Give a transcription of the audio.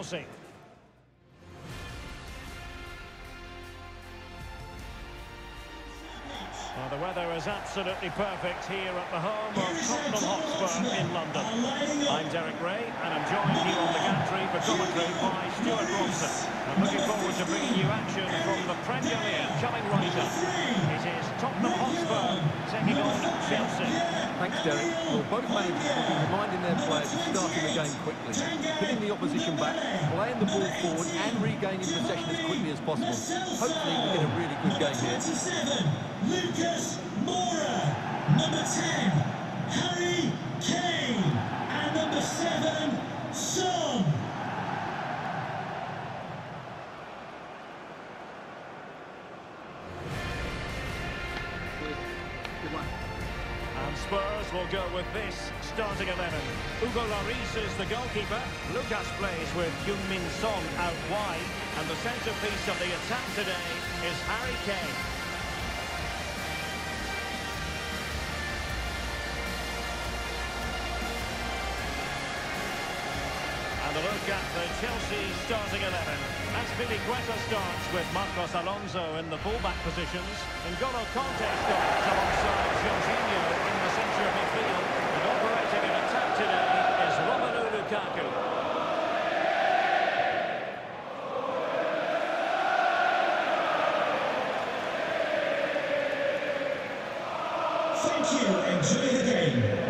Well, the weather is absolutely perfect here at the home of Tottenham Hotspur in London. I'm Derek Ray, and I'm joined here on the gantry for commentary by Stuart Robson. I'm looking forward to bringing you action from the Premier League coming right up. It is Tottenham Hotspur taking on Chelsea. Thanks, Derek. Well, both managers will be reminding their players of starting the game quickly, hitting the opposition back, playing the ball forward and regaining possession as quickly as possible. Hopefully we get a really good game here. Lucas Moura. Number 10, Harry Kane. And number 7, Son. Good luck. And Spurs will go with this starting 11. Hugo Lloris is the goalkeeper. Lucas plays with Heung-Min Son out wide. And the centrepiece of the attack today is Harry Kane. And a look at the Chelsea starting 11. Azpilicueta starts with Marcos Alonso in the fullback positions. N'Golo Kanté starts alongside Jorginho in the centre of midfield. And operating in attack today is Romelu Lukaku. Thank you. Enjoy the game.